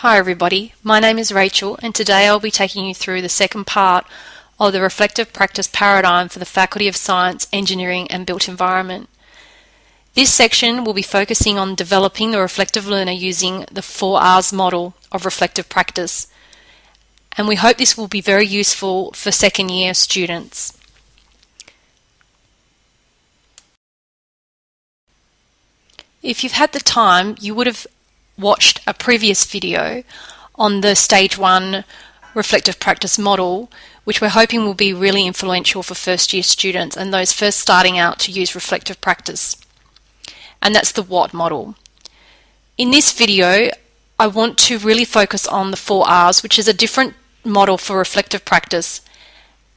Hi everybody, my name is Rachael and today I'll be taking you through the second part of the reflective practice paradigm for the Faculty of Science, Engineering and Built Environment. This section will be focusing on developing the reflective learner using the 4Rs model of reflective practice and we hope this will be very useful for second year students. If you've had the time, you would have watched a previous video on the stage one reflective practice model, which we're hoping will be really influential for first year students and those first starting out to use reflective practice. And that's the WAT model. In this video, I want to really focus on the four R's, which is a different model for reflective practice.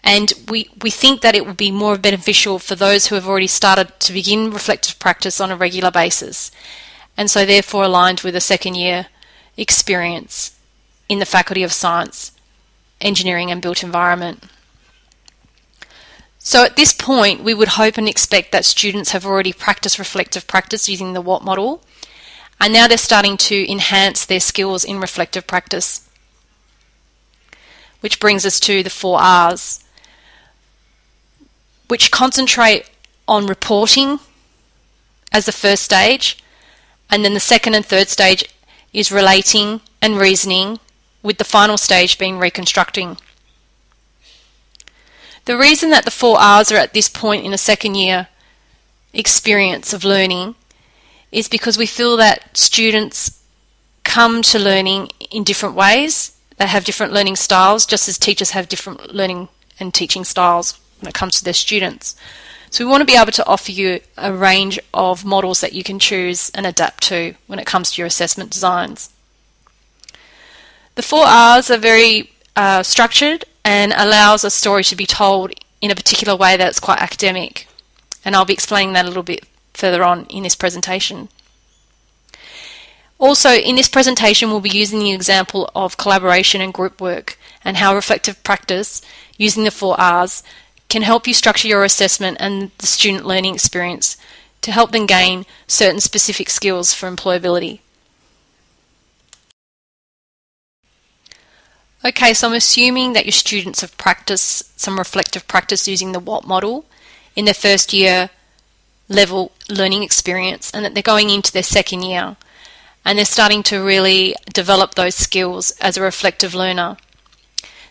And we, we think that it will be more beneficial for those who have already started to begin reflective practice on a regular basis and so therefore aligned with a second year experience in the Faculty of Science, Engineering and Built Environment. So at this point, we would hope and expect that students have already practiced reflective practice using the WAT model, and now they're starting to enhance their skills in reflective practice. Which brings us to the four R's, which concentrate on reporting as the first stage, and then the second and third stage is relating and reasoning, with the final stage being reconstructing. The reason that the four R's are at this point in a second year experience of learning is because we feel that students come to learning in different ways. They have different learning styles, just as teachers have different learning and teaching styles when it comes to their students. So we want to be able to offer you a range of models that you can choose and adapt to when it comes to your assessment designs. The four R's are very uh, structured and allows a story to be told in a particular way that's quite academic. And I'll be explaining that a little bit further on in this presentation. Also, in this presentation, we'll be using the example of collaboration and group work and how reflective practice using the four R's can help you structure your assessment and the student learning experience to help them gain certain specific skills for employability. Okay, so I'm assuming that your students have practiced some reflective practice using the WAT model in their first year level learning experience and that they're going into their second year and they're starting to really develop those skills as a reflective learner.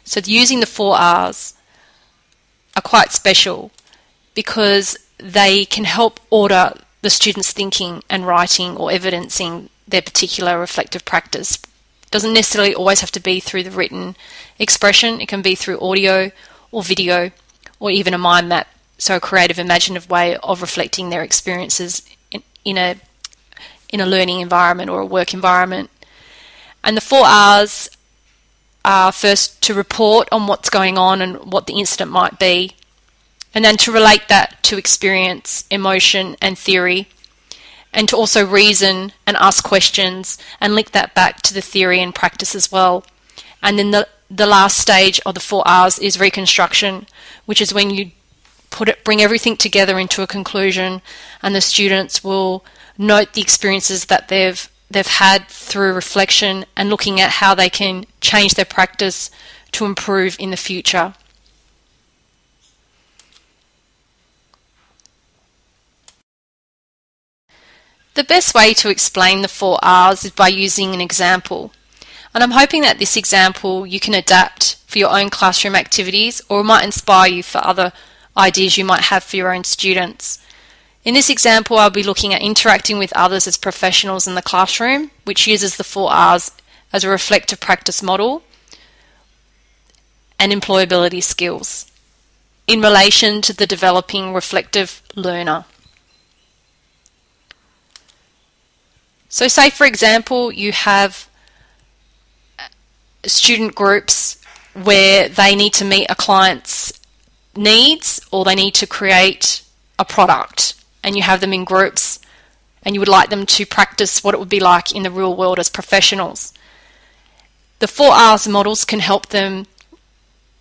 So using the four R's, are quite special because they can help order the student's thinking and writing or evidencing their particular reflective practice. It doesn't necessarily always have to be through the written expression, it can be through audio or video or even a mind map, so a creative, imaginative way of reflecting their experiences in, in a in a learning environment or a work environment. And the four R's first to report on what's going on and what the incident might be, and then to relate that to experience, emotion, and theory, and to also reason and ask questions and link that back to the theory and practice as well. And then the, the last stage of the four R's is reconstruction, which is when you put it, bring everything together into a conclusion, and the students will note the experiences that they've they've had through reflection and looking at how they can change their practice to improve in the future. The best way to explain the four R's is by using an example. And I'm hoping that this example you can adapt for your own classroom activities or might inspire you for other ideas you might have for your own students. In this example, I'll be looking at interacting with others as professionals in the classroom, which uses the four R's as a reflective practice model and employability skills in relation to the developing reflective learner. So say for example you have student groups where they need to meet a client's needs or they need to create a product and you have them in groups and you would like them to practice what it would be like in the real world as professionals. The four R's models can help them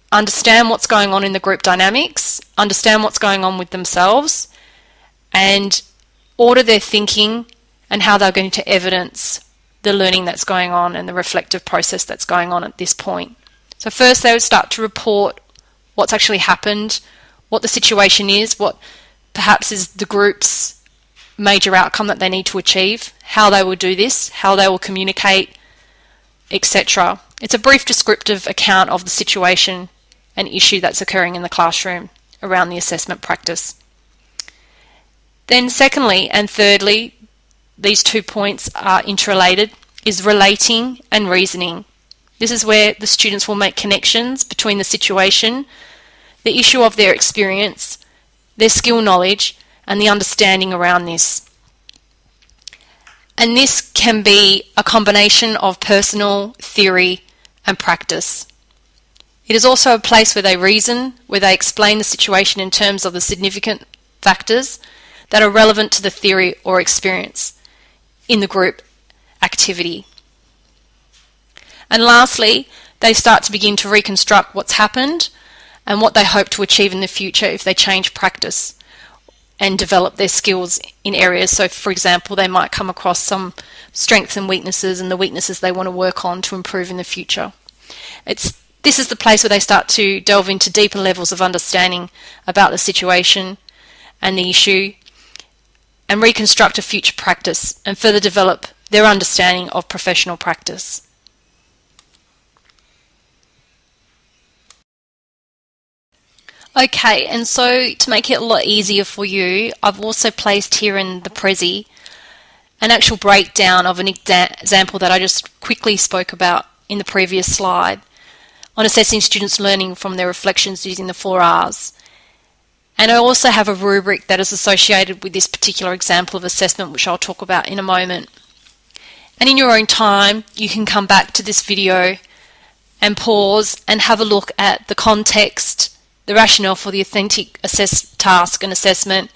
understand what's going on in the group dynamics, understand what's going on with themselves, and order their thinking and how they're going to evidence the learning that's going on and the reflective process that's going on at this point. So first they would start to report what's actually happened, what the situation is, what perhaps is the group's major outcome that they need to achieve, how they will do this, how they will communicate, etc. It's a brief descriptive account of the situation and issue that's occurring in the classroom around the assessment practice. Then secondly and thirdly, these two points are interrelated, is relating and reasoning. This is where the students will make connections between the situation, the issue of their experience, their skill knowledge, and the understanding around this. And this can be a combination of personal, theory, and practice. It is also a place where they reason, where they explain the situation in terms of the significant factors that are relevant to the theory or experience in the group activity. And lastly, they start to begin to reconstruct what's happened and what they hope to achieve in the future if they change practice and develop their skills in areas. So, for example, they might come across some strengths and weaknesses and the weaknesses they want to work on to improve in the future. It's this is the place where they start to delve into deeper levels of understanding about the situation and the issue and reconstruct a future practice and further develop their understanding of professional practice. Okay, and so to make it a lot easier for you, I've also placed here in the Prezi an actual breakdown of an example that I just quickly spoke about in the previous slide on assessing students' learning from their reflections using the four R's. And I also have a rubric that is associated with this particular example of assessment, which I'll talk about in a moment. And in your own time, you can come back to this video and pause and have a look at the context the rationale for the authentic assess task and assessment,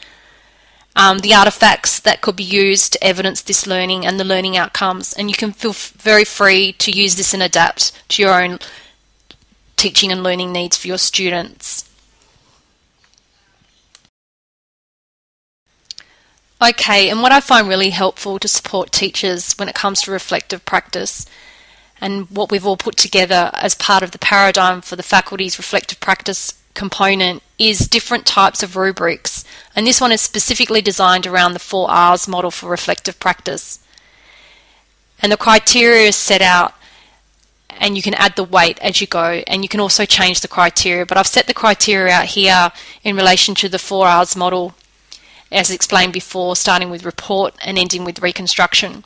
um, the artifacts that could be used to evidence this learning and the learning outcomes. And you can feel very free to use this and adapt to your own teaching and learning needs for your students. Okay, and what I find really helpful to support teachers when it comes to reflective practice and what we've all put together as part of the paradigm for the faculty's reflective practice component is different types of rubrics, and this one is specifically designed around the four R's model for reflective practice. And the criteria is set out, and you can add the weight as you go, and you can also change the criteria. But I've set the criteria out here in relation to the four R's model, as explained before, starting with report and ending with reconstruction.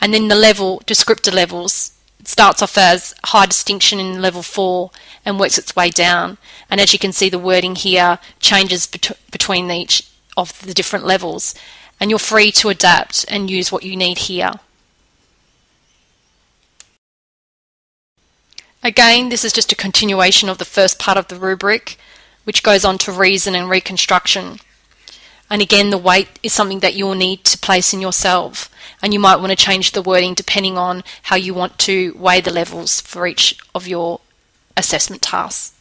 And then the level, descriptor levels, starts off as high distinction in level 4 and works its way down. And as you can see, the wording here changes bet between each of the different levels. And you're free to adapt and use what you need here. Again, this is just a continuation of the first part of the rubric, which goes on to reason and reconstruction. And again, the weight is something that you'll need to place in yourself. And you might want to change the wording depending on how you want to weigh the levels for each of your assessment tasks.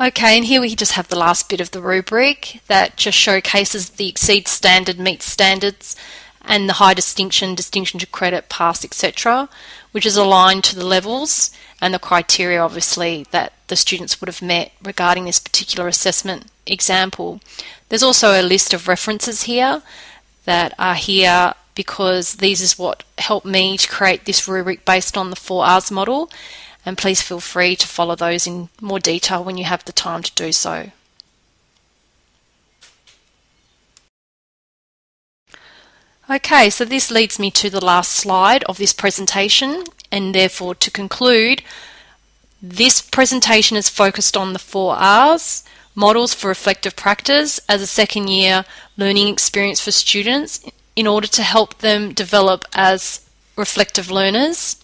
Okay, and here we just have the last bit of the rubric that just showcases the exceed standard meets standards and the high distinction, distinction to credit, pass, etc., which is aligned to the levels and the criteria, obviously, that the students would have met regarding this particular assessment example. There's also a list of references here that are here because these is what helped me to create this rubric based on the 4Rs model and please feel free to follow those in more detail when you have the time to do so. Okay, so this leads me to the last slide of this presentation and therefore to conclude, this presentation is focused on the four R's, models for reflective practice as a second year learning experience for students in order to help them develop as reflective learners.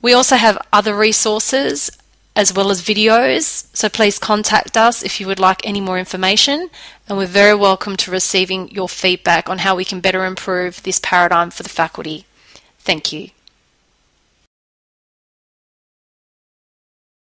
We also have other resources as well as videos, so please contact us if you would like any more information and we're very welcome to receiving your feedback on how we can better improve this paradigm for the faculty. Thank you.